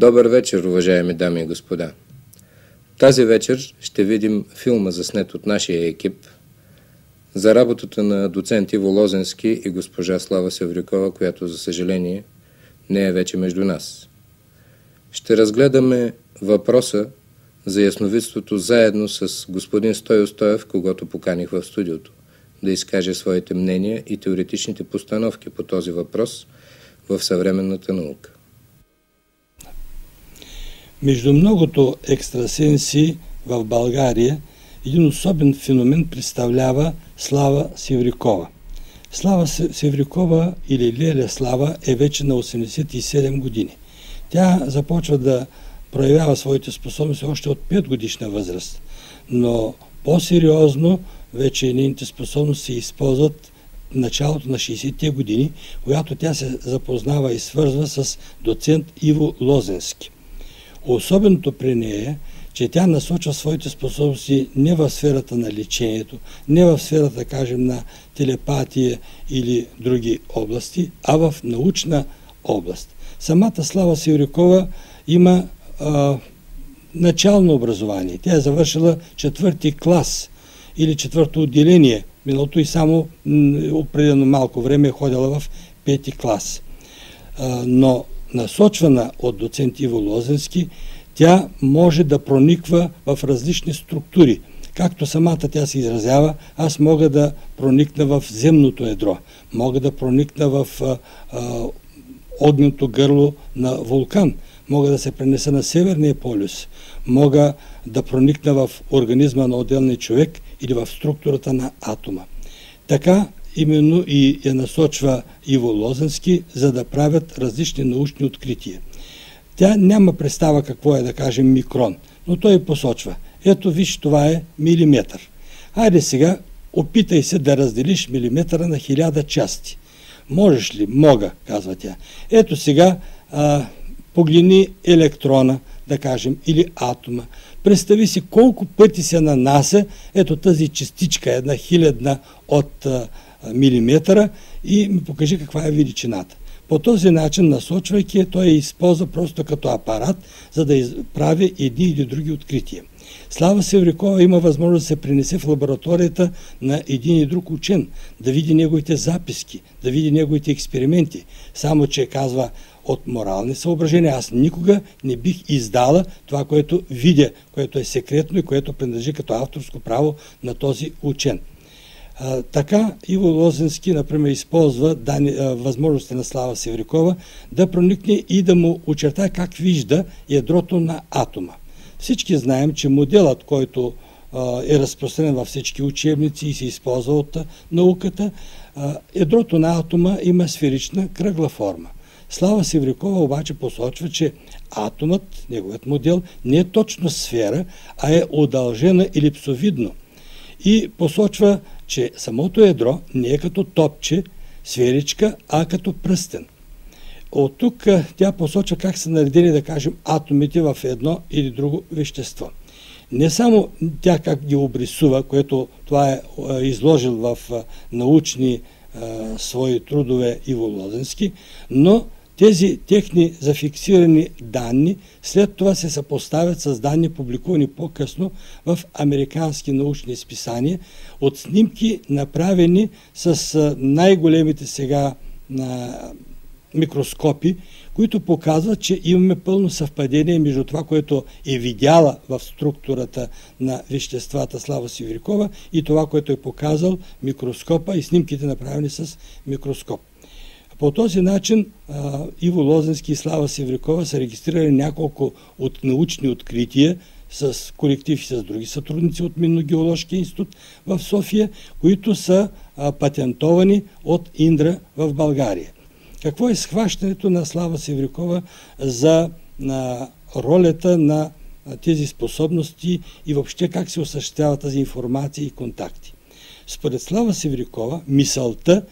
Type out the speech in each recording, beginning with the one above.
Добър вечер, уважаеми дами и господа! Тази вечер ще видим филма заснет от нашия екип за работата на доцент Иво Лозенски и госпожа Слава Севрюкова, която за съжаление не е вече между нас. Ще разгледаме въпроса за ясновидството заедно с господин Стойо Стоев, когато поканих в студиото, да изкаже своите мнения и теоретичните постановки по този въпрос в съвременната наука. Между многото екстрасенси в България един особен феномен представлява Слава Севрикова. Слава Севрикова или Леля Слава е вече на 87 години. Тя започва да проявява своите способности още от 5 годишна възраст, но по-сериозно вече нейните способности се използват в началото на 60-те години, когато тя се запознава и свързва с доцент Иво Лозенски. Особеното при нея е, че тя насочва своите способности не в сферата на лечението, не в сферата, кажем, на телепатия или други области, а в научна област. Самата Слава Севрикова има а, начално образование. Тя е завършила четвърти клас или четвърто отделение. Миналото и само определено малко време е ходила в пети клас. А, но насочвана от доцент Иво Лозенски, тя може да прониква в различни структури. Както самата тя се изразява, аз мога да проникна в земното ядро, мога да проникна в а, а, огненото гърло на вулкан, мога да се пренеса на Северния полюс, мога да проникна в организма на отделния човек или в структурата на атома. Така именно и я насочва Иво Лозенски, за да правят различни научни открития. Тя няма представа какво е да кажем микрон, но той посочва. Ето виж, това е милиметър. Хайде сега, опитай се да разделиш милиметъра на хиляда части. Можеш ли? Мога, казва тя. Ето сега а, погледни електрона, да кажем, или атома. Представи си колко пъти се нанася ето тази частичка, една хилядна от а, милиметъра и ми покажи каква е величината. По този начин, насочвайки, той я използва просто като апарат, за да прави едни или други открития. Слава Севрикова има възможност да се принесе в лабораторията на един и друг учен, да види неговите записки, да види неговите експерименти. Само, че казва, от морални съображения. Аз никога не бих издала това, което видя, което е секретно и което принадлежи като авторско право на този учен. Така Иво Лозенски, например, използва дани, а, възможности на Слава Севрикова да проникне и да му очерта как вижда ядрото на атома. Всички знаем, че моделът, който е разпространен във всички учебници и се използва от науката, ядрото на атома има сферична кръгла форма. Слава Севрикова обаче посочва, че атомът, неговият модел, не е точно сфера, а е удължена елипсовидно. И посочва, че самото ядро не е като топче, сферичка, а като пръстен. От тук тя посочва как са наредени, да кажем, атомите в едно или друго вещество. Не само тя как ги обрисува, което това е изложил в научни свои трудове Иво Лозенски, но тези техни зафиксирани данни след това се съпоставят с данни, публикувани по-късно в американски научни списания от снимки, направени с най-големите сега на микроскопи, които показват, че имаме пълно съвпадение между това, което е видяла в структурата на веществата Слава Сивирикова и това, което е показал микроскопа и снимките направени с микроскоп. По този начин Иво Лозенски и Слава Севрикова са регистрирали няколко от научни открития с колектив и с други сътрудници от Минно-геоложкия институт в София, които са патентовани от Индра в България. Какво е схващането на Слава Севрикова за на ролята на тези способности и въобще как се осъществява тази информация и контакти? Според Слава Севрикова, мисълта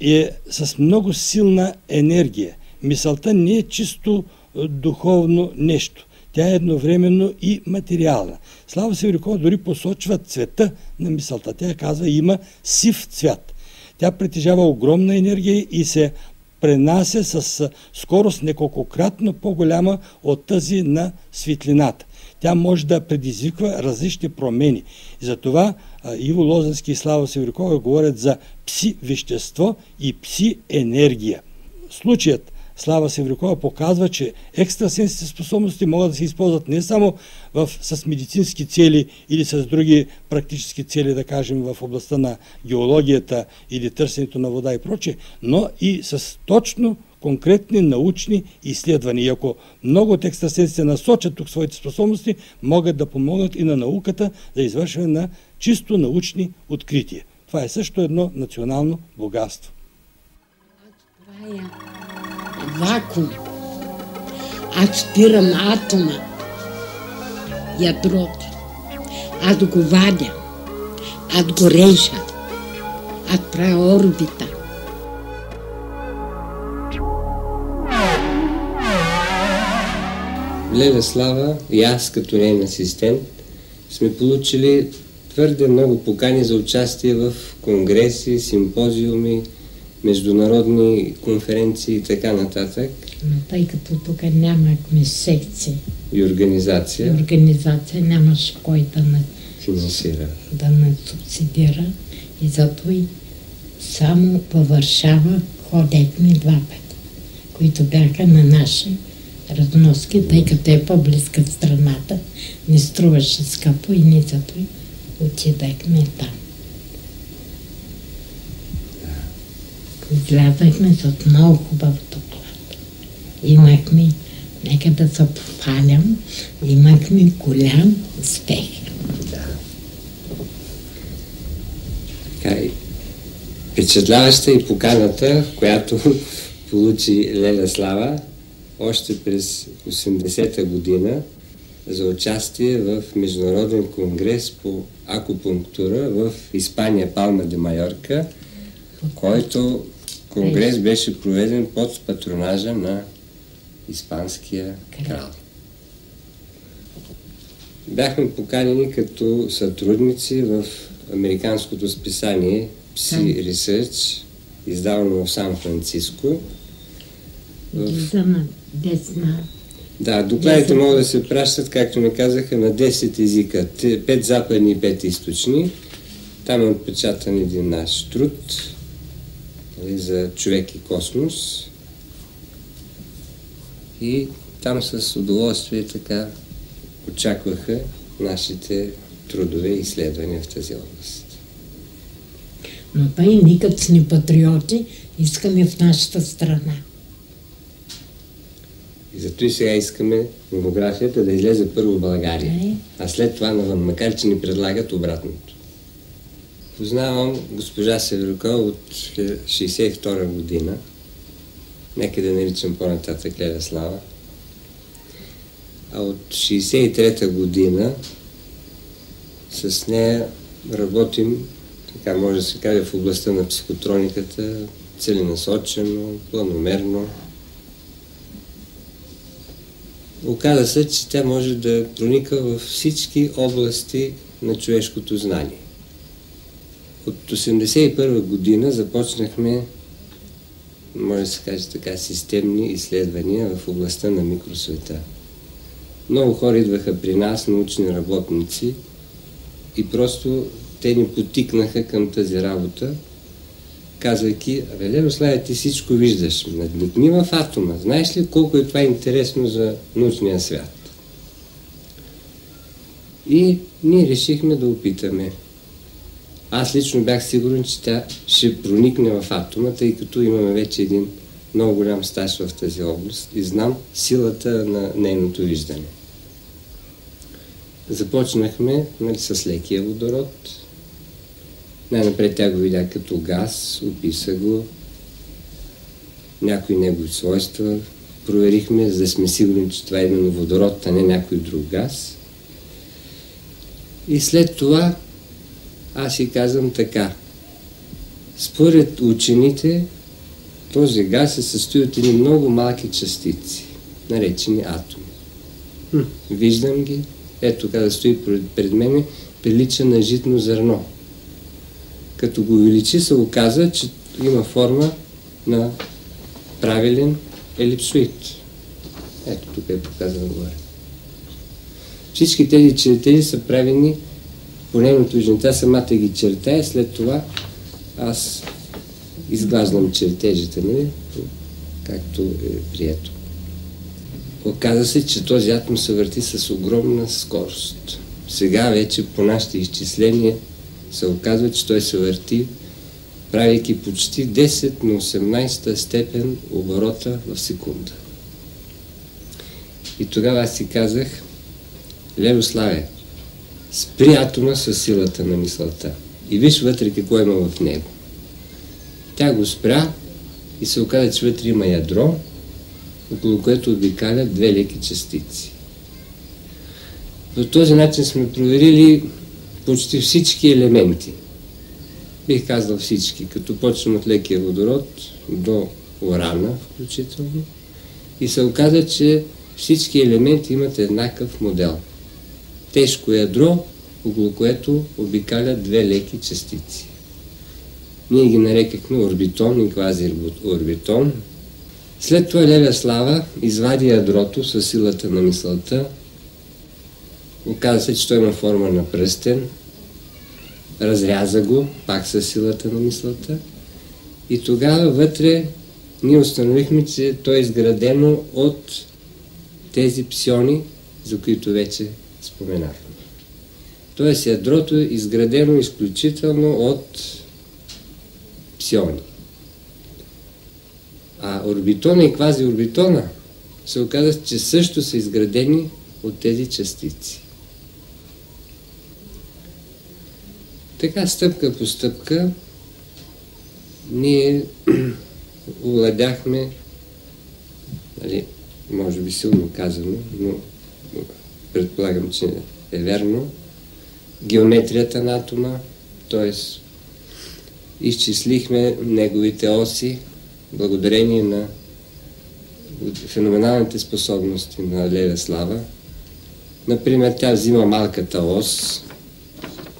е с много силна енергия. Мисълта не е чисто е, духовно нещо. Тя е едновременно и материална. Слава Севрикова дори посочва цвета на мисълта. Тя казва, има сив цвят. Тя притежава огромна енергия и се пренася с скорост неколкократно по-голяма от тази на светлината. Тя може да предизвиква различни промени. И затова Иво Лозенски и Слава Севрикова говорят за пси-вещество и пси-енергия. Случаят Слава Севрикова показва, че екстрасенсите способности могат да се използват не само в, с медицински цели или с други практически цели, да кажем в областта на геологията или търсенето на вода и прочее, но и с точно конкретни научни изследвания. И ако много от екстрасенсите насочат тук своите способности, могат да помогнат и на науката за извършване на чисто научни открития. Това е също едно национално богатство. Това е вакуум. Аз спирам атома, ядрото. Аз го вадя. Аз го режа. Аз правя орбита. Леля Слава и аз като нейн асистент сме получили твърде много покани за участие в конгреси, симпозиуми, международни конференции и така нататък. Но тъй като тук нямахме секция и организация, и организация нямаше кой да не финансира. Да не субсидира и зато и само по Варшава ходехме два пъти, които бяха на наши разноски, тъй като е по-близка страната, не струваше скъпо и ние зато отидахме там. Излязахме с много хубав доклад. Имахме, нека да се похвалям, имахме голям успех. Да. И впечатляваща и поканата, която получи Леля Слава още през 80-та година за участие в Международен конгрес по акупунктура в Испания, Палма де Майорка, който конгрес беше проведен под патронажа на испанския крал. Бяхме поканени като сътрудници в американското списание Psi Research, издавано в Сан-Франциско. В... Десна. Да, докладите могат да се пращат, както ми казаха, на 10 езика. 5 западни и 5 източни. Там е отпечатан един наш труд нали, за човек и космос. И там с удоволствие така очакваха нашите трудове и изследвания в тази област. Но тъй никът сме патриоти, искаме в нашата страна. И зато и сега искаме монографията да излезе първо в България, е. а след това навън, макар че ни предлагат обратното. Познавам госпожа Северока от 62 година. Нека да наричам по-нататък Леля Слава. А от 63-та година с нея работим, така може да се каже, в областта на психотрониката, целенасочено, планомерно. Оказа се, че тя може да проника във всички области на човешкото знание. От 1981 година започнахме, може да се каже така, системни изследвания в областта на микросвета. Много хора идваха при нас, научни работници, и просто те ни потикнаха към тази работа, казвайки, абе, Лерославе, ти всичко виждаш, надникни в атома. Знаеш ли колко е това интересно за научния свят? И ние решихме да опитаме. Аз лично бях сигурен, че тя ще проникне в атома, тъй като имаме вече един много голям стаж в тази област и знам силата на нейното виждане. Започнахме нали, с лекия водород. Най-напред тя го видя като газ, описа го, някои негови свойства. Проверихме, за да сме сигурни, че това е именно водород, а не някой друг газ. И след това аз си казвам така. Според учените, този газ се състои от едни много малки частици, наречени атоми. Хм, виждам ги, ето да стои пред мене, прилича на житно зърно. Като го увеличи, се оказа, че има форма на правилен елипсоид. Ето тук е показано горе. Всички тези чертежи са правени по нейното. Тя самата ги чертае, след това аз изглаждам чертежите, нали? както е прието. Оказа се, че този атом се върти с огромна скорост. Сега вече по нашите изчисления се оказва, че той се върти, правейки почти 10 на 18 степен оборота в секунда. И тогава аз си казах, Левославе, спри атома с силата на мисълта и виж вътре какво има в него. Тя го спря и се оказа, че вътре има ядро, около което обикалят две леки частици. По този начин сме проверили почти всички елементи. Бих казал всички, като почнем от лекия водород до урана включително. И се оказа, че всички елементи имат еднакъв модел. Тежко ядро, около което обикалят две леки частици. Ние ги нарекахме орбитон и квазиорбитон. След това Левия Слава извади ядрото със силата на мисълта. Оказа се, че той има форма на пръстен. Разряза го, пак със силата на мисълта. И тогава вътре ние установихме, че то е изградено от тези псиони, за които вече споменахме. Тоест ядрото е изградено изключително от псиони. А орбитона и квазиорбитона се оказа, че също са изградени от тези частици. Така стъпка по стъпка ние овладяхме, нали, може би силно казано, но предполагам, че е верно, геометрията на атома, т.е изчислихме неговите оси, благодарение на феноменалните способности на Леля Слава. Например, тя взима малката ос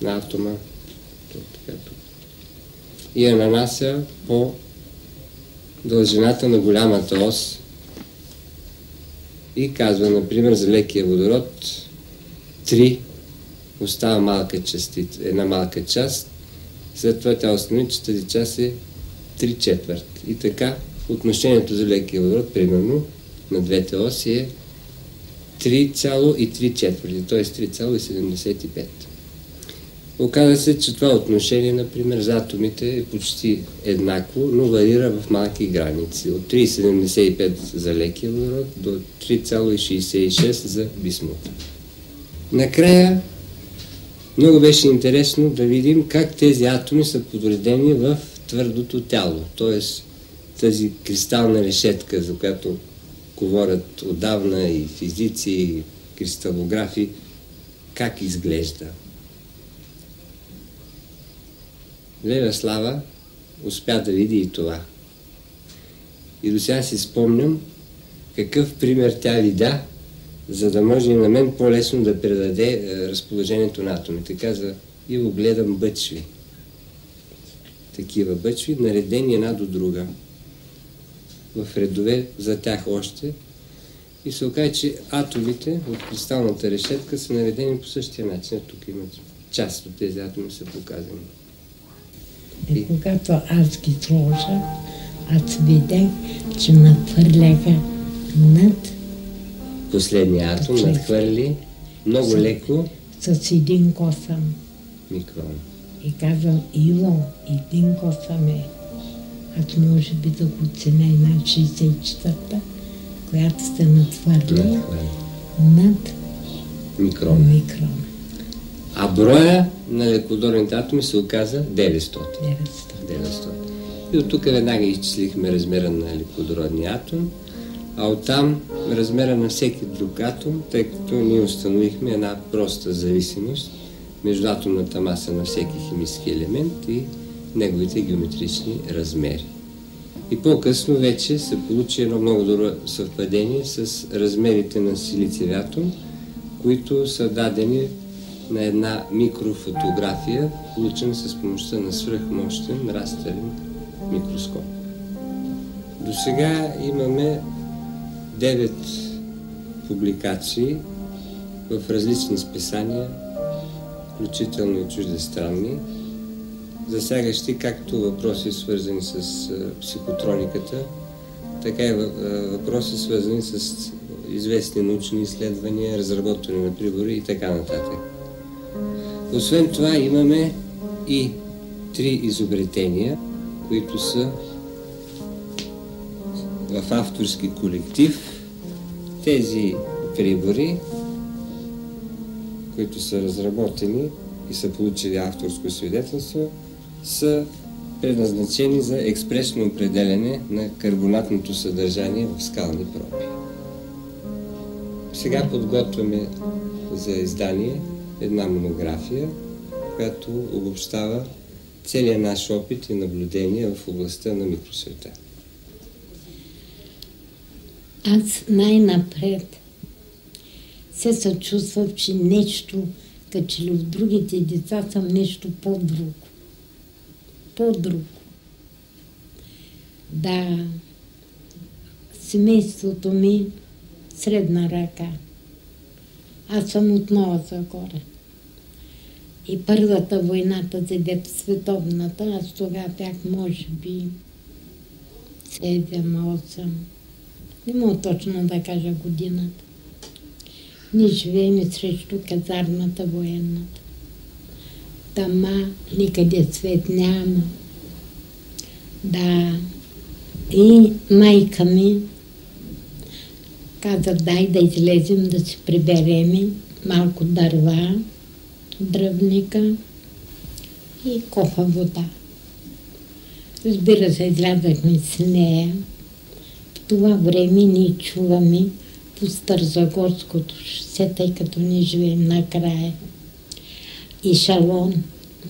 на атома и я нанася по дължината на голямата ос и казва, например, за лекия водород 3 остава малка частица, една малка част, след това тя установи, че тази част е 3 четвърт. И така, отношението за лекия водород, примерно, на двете оси е 3,3 четвърти, т.е. 3,75. Оказва се, че това отношение, например, за атомите е почти еднакво, но варира в малки граници. От 3,75 за лекия водород до 3,66 за бисмута. Накрая много беше интересно да видим как тези атоми са подредени в твърдото тяло, т.е. тази кристална решетка, за която говорят отдавна и физици, и кристалографи, как изглежда. Лева Слава успя да види и това. И до сега си спомням какъв пример тя видя за да може и на мен по-лесно да предаде е, разположението на атомите. Каза, Иво, гледам бъчви. Такива бъчви, наредени една до друга. В редове за тях още. И се оказа, че атомите от кристалната решетка са наредени по същия начин. Тук имат част от тези атоми са показани. И, когато аз ги сложа, аз видях, че надхвърляха над последния атом надхвърли много леко с един косъм. Микрон. И казвам, Ило, един косъм е. Аз може би да го оценя една 64-та, която се надхвърли над микрон. микрон. А броя на лекодорните атоми се оказа 900. 900. 900. И от тук веднага изчислихме размера на лекодородния атом а оттам размера на всеки друг атом, тъй като ние установихме една проста зависимост между атомната маса на всеки химически елемент и неговите геометрични размери. И по-късно вече се получи едно много добро съвпадение с размерите на силициев атом, които са дадени на една микрофотография, получена с помощта на свръхмощен растърен микроскоп. До сега имаме 9 публикации в различни списания, включително и чуждестранни, засягащи както въпроси свързани с психотрониката, така и въпроси свързани с известни научни изследвания, разработване на прибори и така нататък. Освен това имаме и три изобретения, които са в авторски колектив. Тези прибори, които са разработени и са получили авторско свидетелство, са предназначени за експресно определене на карбонатното съдържание в скални проби. Сега подготвяме за издание една монография, която обобщава целият наш опит и наблюдение в областта на микросвета. Аз най-напред се съчувствах, че нещо, като че ли в другите деца съм нещо по-друго. По-друго. Да, семейството ми средна ръка. Аз съм от Нова Загора. И първата войната, дето световната, аз тогава бях, може би, 7-8. Не мога точно да кажа годината. Ние живеем срещу казармата военната. Тама никъде свет няма. Да. И майка ми каза, дай да излезем да си прибереме малко дърва, дръвника и кофа вода. Разбира се, излязахме с нея. В това време ние чуваме по Старзагорското шосе, тъй като ние живеем накрая. И шалон,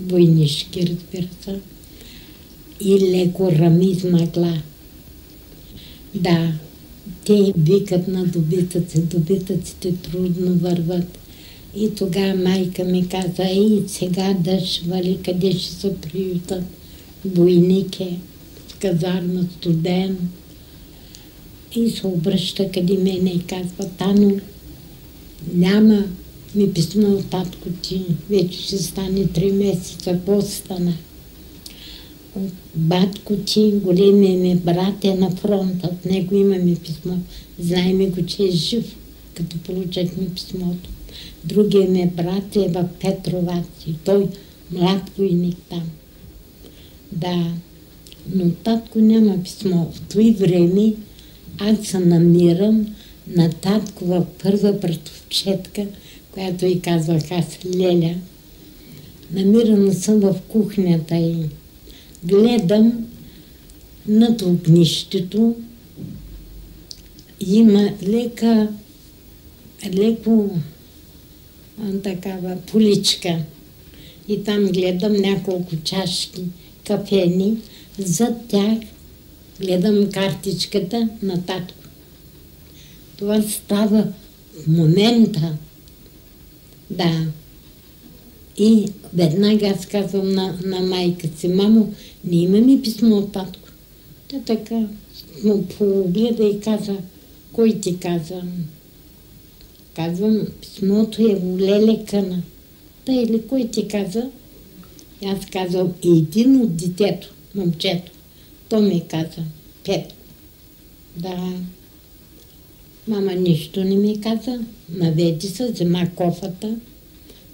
войнишки, разбира се. И леко рами с мъгла. Да, те викат на добитъци, добитъците трудно върват. И тогава майка ми каза, ей, сега дъжд вали, къде ще се приютат? Войник е, казарма, студен. И се обръща къде мене и казва, Тано, няма ми писмо от татко ти, вече ще стане три месеца, какво стана? Батко ти, големия ми брат е на фронта, от него имаме писмо. Знаеме го, че е жив, като получахме писмото. Другия ми брат е в Петроваци, той млад войник там. Да, но татко няма писмо. В това време аз се намирам на татко в първа братовчетка, която и казвах аз Леля. Намирана съм в кухнята и гледам над огнището. Има лека, леко такава поличка. И там гледам няколко чашки кафени. Зад тях гледам картичката на татко. Това става в момента. Да. И веднага аз казвам на, на майка си, мамо, не има ми писмо от татко. Та така му погледа и каза, кой ти каза? Казвам, писмото е в лелекана. Та или кой ти каза? Аз казвам, един от детето, момчето. То ми каза, Пет. Да. Мама нищо не ми каза. Наведи се, взема кофата,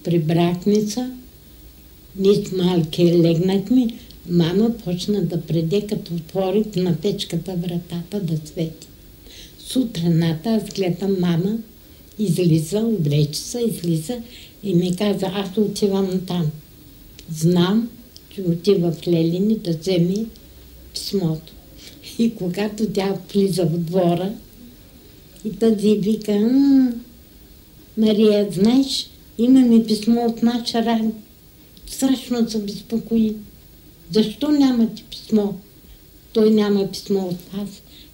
прибрахме се. Ние с малки легнахме. Мама почна да преде, като отвори на печката вратата да свети. Сутрената аз гледам мама, излиза, облече се, излиза и ми каза, аз отивам там. Знам, че отива в Лелини да вземе писмото. И когато тя влиза в двора, и тази вика, Мария, знаеш, имаме писмо от наша ран. Страшно се безпокои. Защо нямате писмо? Той няма писмо от вас.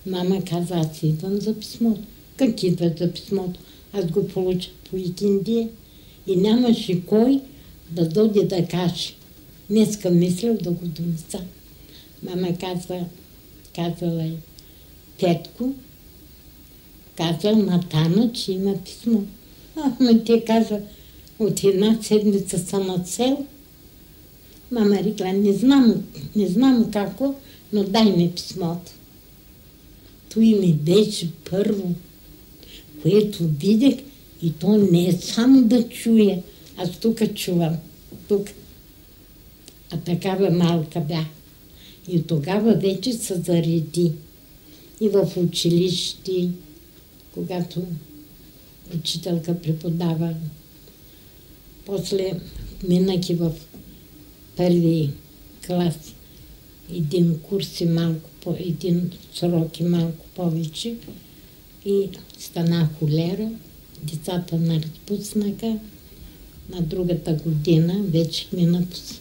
Мама каза, аз идвам за писмото. Как идва за писмото? Аз го получа по ден и нямаше кой да дойде да каже. Днеска мисля да го донеса. Мама казва, казала е, Петко каза на Тана, че има писмо. А, ме те каза, от една седмица съм на цел. Мама рекла, не знам, не знам како, но дай ми писмото. Той ми беше първо, което видях и то не е само да чуя, аз тук чувам, тук. А такава малка бях. И тогава вече се зареди. И в училище, когато учителка преподава. После минах и в първи клас. Един курс и малко по един срок и малко повече. И стана холера. Децата ме разпуснаха. На другата година вече ми напусна.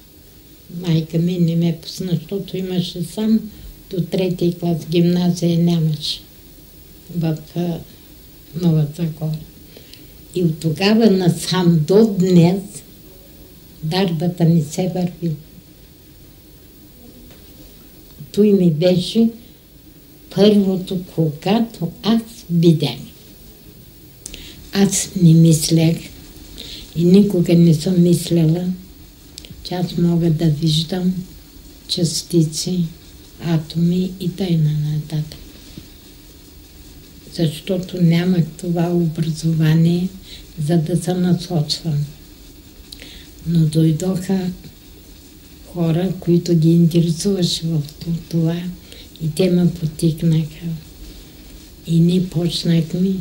Майка ми не ме пусна, защото имаше сам до трети клас гимназия нямаше в Новата гора. И от тогава насам до днес дарбата ми се върви. Той ми беше първото, когато аз видях. Аз не мислех и никога не съм мисляла, че аз мога да виждам частици, атоми и тайна нататък. Защото нямах това образование, за да се насочвам. Но дойдоха хора, които ги интересуваше в това и те ме потикнаха. И ние почнахме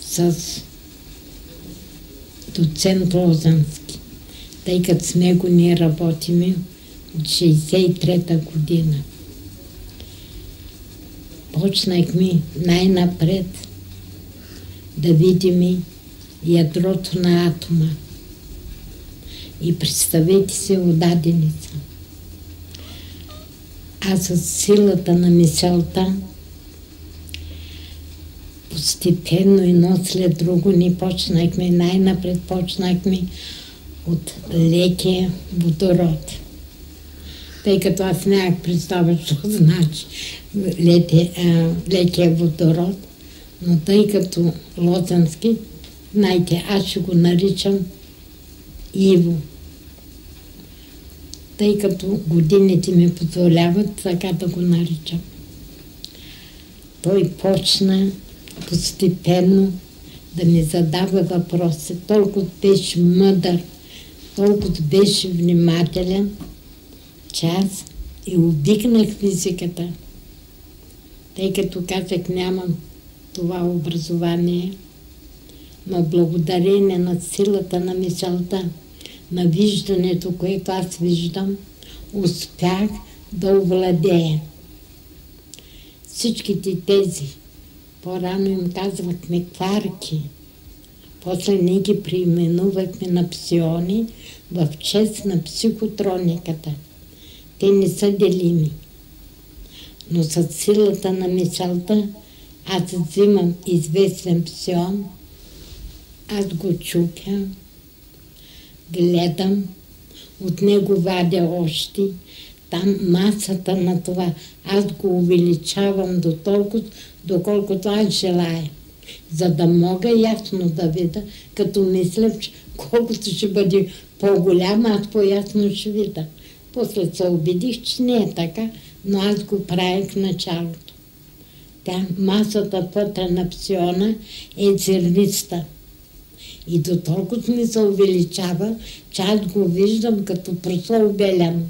с доцент Лозански, тъй като с него ние работиме от 63-та година. Почнахме най-напред да видим ядрото на атома. И представете се отдаденица. А с силата на мисълта постепенно едно след друго ни почнахме, най-напред почнахме от лекия водород. Тъй като аз нямах представа, що значи лекия водород, но тъй като Лозански, знаете, аз ще го наричам Иво. Тъй като годините ми позволяват така да го наричам. Той почна постепенно да ми задава въпроси. Толкова беше мъдър, толкова беше внимателен, че аз и обикнах физиката. Тъй като казах, нямам това образование, но благодарение на силата на мисълта, на виждането, което аз виждам, успях да овладея. Всичките тези по-рано им казвахме кварки. После ние ги преименувахме на псиони в чест на психотрониката. Те не са делими. Но с силата на мисълта аз взимам известен псион, аз го чупя, гледам, от него вадя още, там масата на това, аз го увеличавам до толкова, доколкото аз желая. За да мога ясно да видя, като мисля, че колкото ще бъде по-голяма, аз по-ясно ще видя. После се убедих, че не е така, но аз го правих в началото. Тя, масата вътре на псиона е зерниста. И до толкова ми се увеличава, че аз го виждам като просол белян.